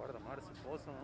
వాడదాం మాడిసి కోసం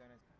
Capitán Esca.